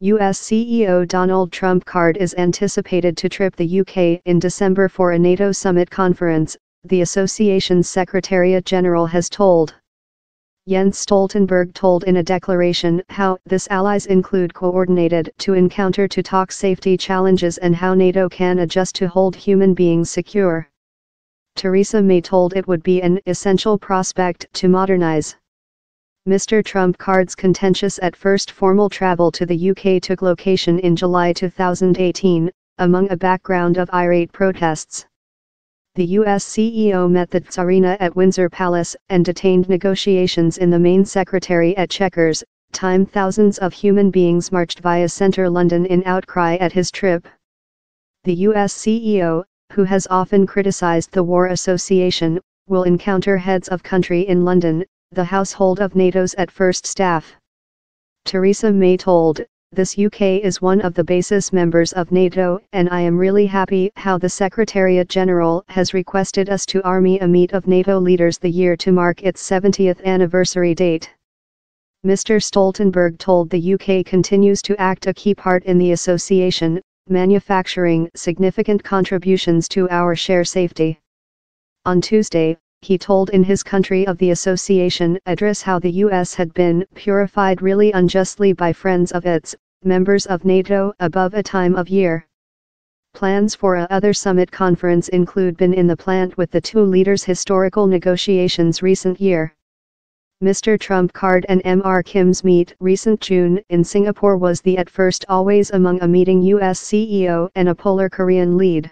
US CEO Donald Trump card is anticipated to trip the UK in December for a NATO summit conference, the association's Secretariat General has told. Jens Stoltenberg told in a declaration how this allies include coordinated to encounter to talk safety challenges and how NATO can adjust to hold human beings secure. Theresa May told it would be an essential prospect to modernize. Mr. Trump card's contentious at first formal travel to the UK took location in July 2018, among a background of irate protests the US CEO met the Tsarina at Windsor Palace and detained negotiations in the main secretary at Chequers, time thousands of human beings marched via centre London in outcry at his trip. The US CEO, who has often criticized the War Association, will encounter heads of country in London, the household of NATO's at first staff. Theresa May told, this UK is one of the basis members of NATO and I am really happy how the Secretariat General has requested us to army a meet of NATO leaders the year to mark its 70th anniversary date. Mr. Stoltenberg told the UK continues to act a key part in the association, manufacturing significant contributions to our share safety. On Tuesday, he told in his country of the association address how the US had been purified really unjustly by friends of its members of NATO above a time of year. Plans for a other summit conference include been in the plant with the two leaders historical negotiations recent year. Mr. Trump card and Mr. Kim's meet recent June in Singapore was the at first always among a meeting US CEO and a polar Korean lead.